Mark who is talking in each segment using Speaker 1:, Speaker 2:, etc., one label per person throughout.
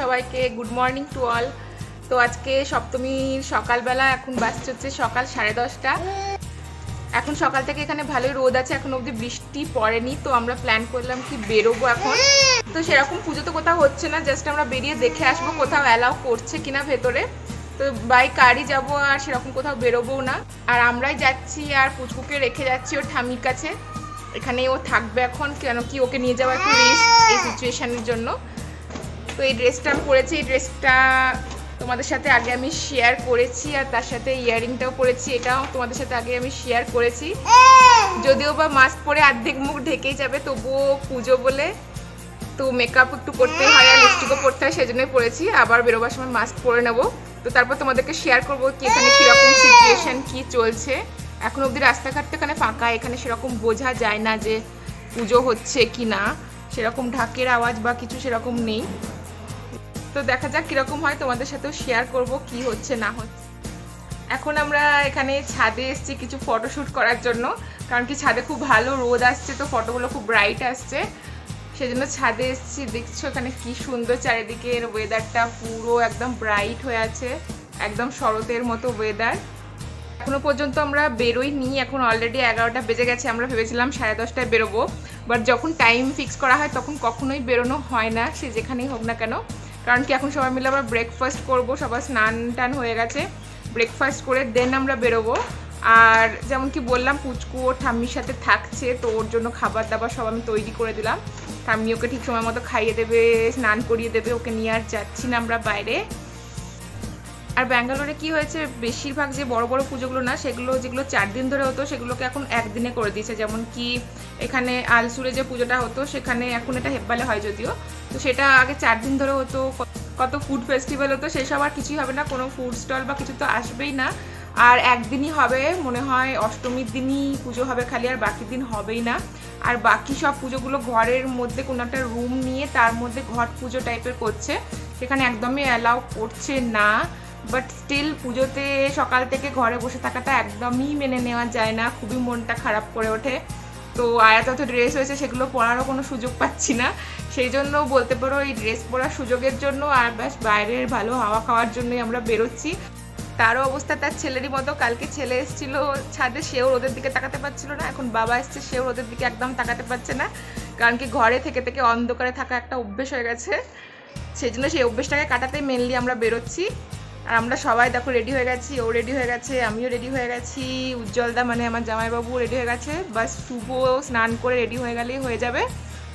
Speaker 1: সবাইকে good morning to all তো আজকে সপ্তমীর সকালবেলা এখন বাজছে হচ্ছে সকাল সাড়ে দশটা। এখন সকাল থেকে এখানে ভালোই রোদ আছে, এখন অবধি বৃষ্টি পড়েনি, তো আমরা প্ল্যান করলাম কি বেরোবো এখন। তো সেরকম পুজো তো কোথাও হচ্ছে না জাস্ট আমরা বেরিয়ে দেখে আসব কোথাও অ্যালাউ করছে কিনা ভেতরে। তো বাই কারই যাব আর সেরকম কোথাও বেরোবো না। আর আমরাই যাচ্ছি আর পুচকুকে রেখে যাচ্ছি ওর ঠামির কাছে। এখানে ও থাকবে এখন, কেন কি ওকে নিয়ে যাওয়া একটু রিস্ক এই সিচুয়েশনের জন্য। তো এই ড্রেসটা আমি পরেছি, এই ড্রেসটা তোমাদের সাথে আগে আমি শেয়ার করেছি আর তার সাথে ইয়ারিংটাও পরেছি, এটাও তোমাদের সাথে আগে আমি শেয়ার করেছি। যদিও বা মাস্ক পরে অর্ধেক মুখ ঢেকেই যাবে, তবুও পুজো বলে তো মেকআপ একটু করতে হয় আর লিপস্টিকও পরতে হয় সেই জন্যই পরেছি। আবার বেরোবার সময় মাস্ক পরে নেব। তো তারপর তোমাদেরকে শেয়ার করব কি এখানে কীরকম সিচুয়েশন কি চলছে। এখন অবধি রাস্তাঘাট তো এখানে ফাঁকা, এখানে সেরকম বোঝা যায় না যে পুজো হচ্ছে কি না সেরকম ঢাকের আওয়াজ বা কিছু সেরকম নেই। তো দেখা যাক কীরকম হয়। তোমাদের সাথেও শেয়ার করব কি হচ্ছে, না হচ্ছে। এখন আমরা এখানে ছাদে এসেছি কিছু ফটোশ্যুট করার জন্য। কারণ কি ছাদে খুব ভালো রোদ আসছে, তো ফটোগুলো খুব ব্রাইট আসছে। সেজন্য ছাদে এসছি। দেখছ এখানে কি সুন্দর চারিদিকের ওয়েদারটা পুরো একদম ব্রাইট হয়ে আছে। একদম শরতের মতো ওয়েদার এখনও পর্যন্ত আমরা বেরোই নি এখন অলরেডি এগারোটা বেজে গেছে। আমরা ভেবেছিলাম সাড়ে দশটায় বেরোবো। বাট যখন টাইম ফিক্স করা হয়, তখন কখনোই বেরোনো হয় না। সে যেখানেই হোক না কেন। কারণ কি এখন সবাই মিলে আবার ব্রেকফাস্ট করব, সবার স্নান টান হয়ে গেছে। ব্রেকফাস্ট করে দেন আমরা বেরোবো। আর যেমন কি বললাম, পুচকু ও ঠাম্মির সাথে থাকছে, তো ওর জন্য খাবার দাবার সব আমি তৈরি করে দিলাম। ঠাম্মি ওকে ঠিক সময় মতো খাইয়ে দেবে, স্নান করিয়ে দেবে, ওকে নিয়ে আর যাচ্ছি না আমরা বাইরে। আর ব্যাঙ্গালোরে কি হয়েছে, বেশিরভাগ যে বড় বড় পুজোগুলো না, সেগুলো যেগুলো চার দিন ধরে হতো, সেগুলোকে এখন একদিনে করে দিয়েছে। যেমন কি এখানে আলসুরে যে পুজোটা হতো, সেখানে এখন এটা হেব্বালে হয় যদিও। তো সেটা আগে চার দিন ধরে হতো কত ফুড ফেস্টিভ্যাল হতো সেসব আর কিছুই হবে না, কোনো ফুড স্টল বা কিছু তো আসবেই না। আর একদিনই হবে, মনে হয় অষ্টমীর দিনই পুজো হবে খালি, আর বাকি দিন হবেই না। আর বাকি সব পুজোগুলো ঘরের মধ্যে কোনো একটা রুম নিয়ে তার মধ্যে ঘট পুজো টাইপের করছে। সেখানে একদমই অ্যালাউ করছে না। বাট স্টিল পুজোতে সকাল থেকে ঘরে বসে থাকাটা একদমই মেনে নেওয়া যায় না। খুবই মনটা খারাপ করে ওঠে। তো আয়াতত ড্রেস হয়েছে, সেগুলো পরারও কোনো সুযোগ পাচ্ছি না। সেই জন্য বলতে পারো এই ড্রেস পরার সুযোগের জন্য আর ব্যাস বাইরের ভালো হাওয়া খাওয়ার জন্যই আমরা বেরোচ্ছি। তারও অবস্থা, তার ছেলেরই মতো। কালকে ছেলে এসেছিল ছাদে, সেও রোদের দিকে তাকাতে পারছিল না। এখন বাবা এসছে, সেও রোদের দিকে একদম তাকাতে পারছে না। কারণ কি ঘরে থেকে থেকে অন্ধকারে থাকা একটা অভ্যেস হয়ে গেছে। সেই জন্য সেই অভ্যেসটাকে কাটাতে মেনলি আমরা বেরোচ্ছি। আর আমরা সবাই দেখো রেডি হয়ে গেছি, ও রেডি হয়ে গেছে, আমিও রেডি হয়ে গেছি, উজ্জ্বলদা মানে আমার জামাইবাবু রেডি হয়ে গেছে, বাস শুভ স্নান করে রেডি হয়ে গেলেই হয়ে যাবে।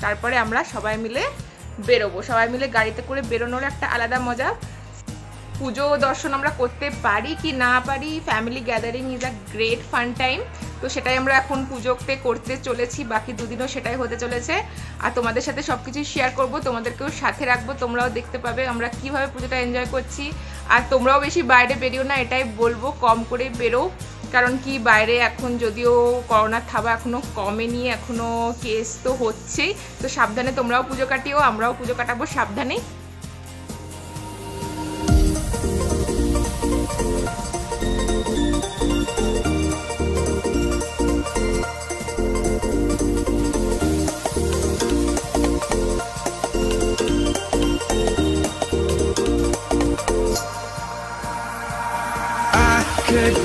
Speaker 1: তারপরে আমরা সবাই মিলে বেরোবো, সবাই মিলে গাড়িতে করে বেরোনোর একটা আলাদা মজা। পুজো দর্শন আমরা করতে পারি কি না পারি family gathering is a great fun time তো সেটাই আমরা এখন পুজোতে করতে চলেছি, বাকি দুদিনও সেটাই হতে চলেছে। আর তোমাদের সাথে সব কিছু শেয়ার করব, তোমাদেরকেও সাথে রাখব, তোমরাও দেখতে পাবে আমরা কীভাবে পুজোটা এনজয় করছি। আর তোমরাও বেশি বাইরে বেরিও না, এটাই বলব, কম করে বেরো। কারণ কি, বাইরে এখন যদিও করোনার থাবা এখনও কমেনি এখনও কেস তো হচ্ছেই। তো সাবধানে তোমরাও পুজো কাটিও, আমরাও পুজো কাটাবো সাবধানে।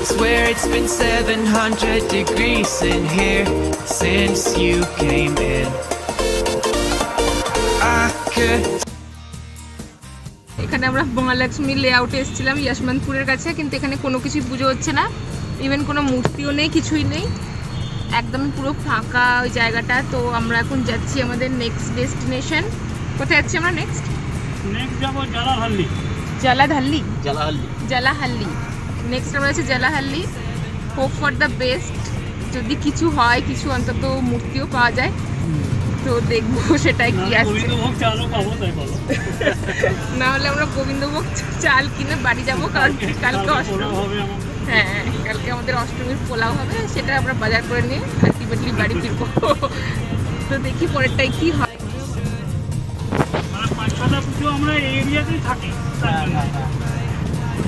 Speaker 2: Swear it's been 700 degrees in here since you came in. I could
Speaker 1: এখানে আমরা মহালক্ষ্মী লেআউটে এসেছিলাম ইয়াসমানপুরের কাছে কিন্তু এখানে কোনো কিছুই পুজো হচ্ছে না। ইভেন কোনো মূর্তিও নেই কিছুই নেই। একদমই পুরো ফাঁকা ওই জায়গাটা। তো আমরা এখন যাচ্ছি আমাদের নেক্সট ডেস্টিনেশন কোথায় যাচ্ছি আমরা নেক্সট
Speaker 3: নেক্সট যাব জালালহাল্লি।
Speaker 1: জালাধাল্লি
Speaker 3: জালাহাল্লি
Speaker 1: জালাহাল্লি নেক্সট আমরা আছে Jalahalli. Hope for the best যদি কিছু হয় কিছু অন্তত মূর্তিও পাওয়া যায় তো দেখব সেটাই কি আসছে
Speaker 3: বলো।
Speaker 1: না হলে আমরা গোবিন্দভোগ চাল কিনে বাড়ি যাব কারণ কালকে অষ্টমী। হ্যাঁ কালকে আমাদের অষ্টমীর পোলাও হবে সেটা আমরা বাজার করে নিয়ে আলটিমেটলি বাড়ি ফিরবো। তো দেখি পরেরটাই কি হয়।
Speaker 3: আমরা এই এরিয়াতেই থাকি তার জন্য।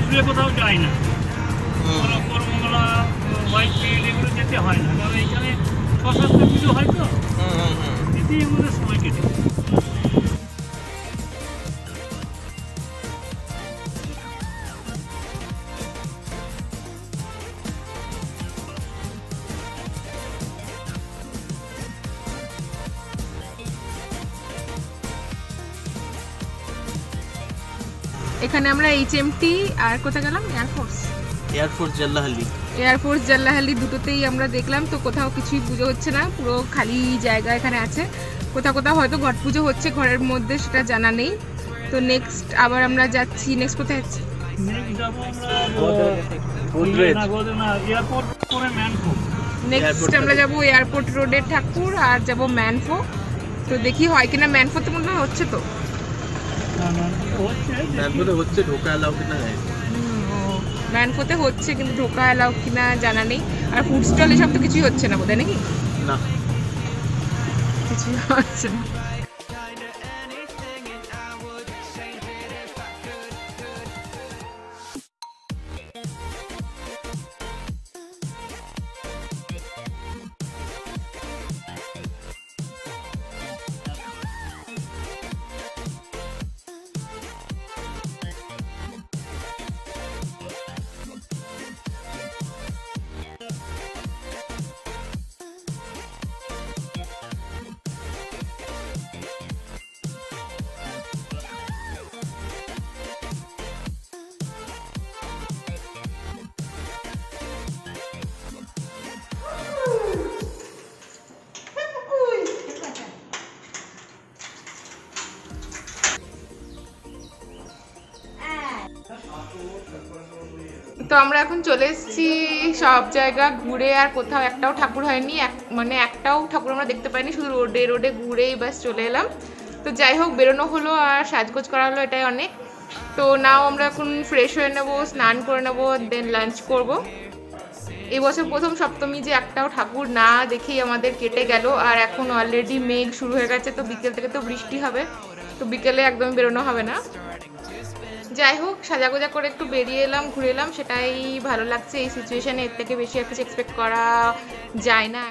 Speaker 3: দূরে কোথাও যাই না। এখানে ছ হয় তো সময় কেটে
Speaker 1: এখানে আমরা এইচএমটি আর কোথায় গেলাম? Air force
Speaker 4: air force Jalahalli.
Speaker 1: Air force Jalahalli দুটোতেই আমরা দেখলাম তো কোথাও কিছুই পুজো হচ্ছে না পুরো খালি জায়গা এখানে আছে। কোথাও কোথাও হয়তো ঘট পুজো হচ্ছে ঘরের মধ্যে সেটা জানা নেই। তো নেক্সট আবার আমরা যাচ্ছি নেক্সট কোথায় যাচ্ছি?
Speaker 3: নেক্সট আমরা ম্যানফো
Speaker 1: যাব এয়ারপোর্ট রোডের ঠাকুর আর যাব ম্যানফো তো দেখি হয় কিনা ম্যানফোতে মনে হচ্ছে তো।
Speaker 3: না না হচ্ছে
Speaker 4: তারপরে হচ্ছে ঢোকা এলাও কিনা
Speaker 1: ম্যানফোতে হচ্ছে কিন্তু ঢোকা এলাও কিনা জানা নেই। আর ফুড স্টল এসব তো কিছুই হচ্ছে না বোধহয় নাকি?
Speaker 4: না।
Speaker 1: কিছুই হচ্ছে না। তো আমরা এখন চলে এসেছি সব জায়গা ঘুরে, আর কোথাও একটাও ঠাকুর হয়নি, এক- মানে একটাও ঠাকুর আমরা দেখতে পাইনি, শুধু রোডে রোডে ঘুরেই বাস চলে এলাম। তো যাই হোক, বেরোনো হলো আর সাজগোজ করা হলো এটাই অনেক। তো নাও আমরা এখন ফ্রেশ হয়ে নেব, স্নান করে নেব দেন লাঞ্চ করব। এবছর প্রথম সপ্তমী যে একটাও ঠাকুর না দেখেই আমাদের কেটে গেল, আর এখন অলরেডি মেঘ শুরু হয়ে গেছে, তো বিকেল থেকে তো বৃষ্টি হবে, তো বিকেলে একদম বেরোনো হবে না। যাই হোক, সাজাগোজা করে একটু বেরিয়ে এলাম, ঘুরে এলাম, সেটাই ভালো লাগছে। এই সিচুয়েশনে এর থেকে বেশি আর কিছু এক্সপেক্ট করা যায় না।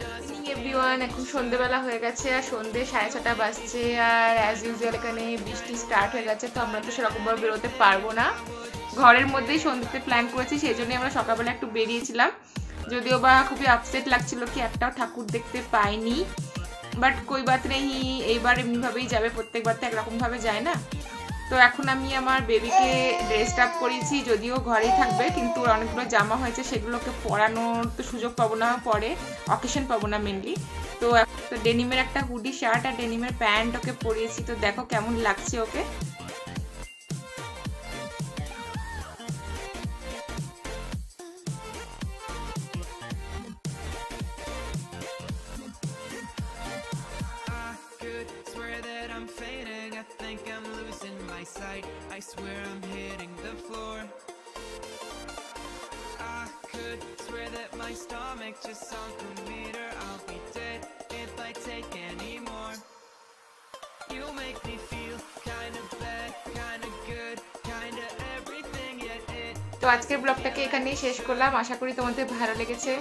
Speaker 1: এভরিওয়ান এখন সন্ধেবেলা হয়ে গেছে আর সন্ধে সাড়ে ছটা বাজছে আর অ্যাজ ইউজুয়াল এখানে বৃষ্টি স্টার্ট হয়ে গেছে, তো আমরা তো সেরকমভাবে বেরোতে পারব না। ঘরের মধ্যেই সন্ধ্যেতে প্ল্যান করেছি সেই জন্যই আমরা সকালবেলা একটু বেরিয়েছিলাম। যদিও বা খুবই আপসেট লাগছিল কি একটাও ঠাকুর দেখতে পাইনি। বাট কই বাত নেই, এইবার এমনিভাবেই যাবে প্রত্যেকবার তো একরকমভাবে যায় না। তো এখন আমি আমার বেবিকে ড্রেস আপ করেছি যদিও ঘরেই থাকবে, কিন্তু অনেকগুলো জামা হয়েছে, সেগুলোকে পরানোর তো সুযোগ পাবো না পরে অকেশন পাবো না মেনলি তো তো ডেনিমের একটা হুডি শার্ট আর ডেনিমের প্যান্ট ওকে পরিয়েছি, তো দেখো কেমন লাগছে ওকে।
Speaker 2: That my stomach just sunk a meter. I'll be dead if I take any more. You make me feel kinda bad, kinda good, kinda everything, yet it
Speaker 1: তো আজকের ব্লগটাকে এখানেই শেষ করলাম। আশা করি তোমাদের ভালো লেগেছে।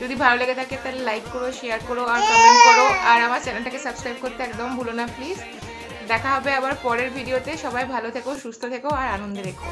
Speaker 1: যদি ভালো লেগে থাকে তাহলে লাইক করো শেয়ার করো আর কমেন্ট করো। আর আমার চ্যানেলটাকে সাবস্ক্রাইব করতে একদম ভুলো না প্লিজ। দেখা হবে আবার পরের ভিডিওতে। সবাই ভালো থেকো সুস্থ থেকো আর আনন্দে রেখো